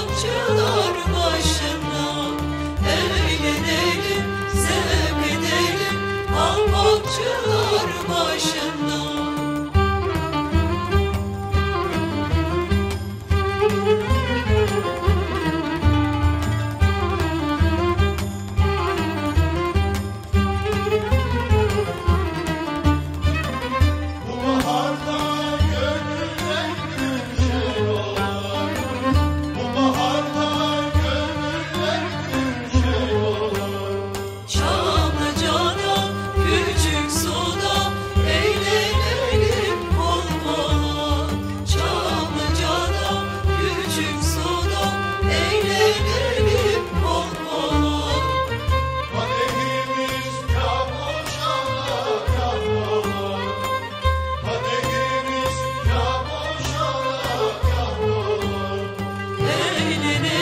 Topçular başı in it.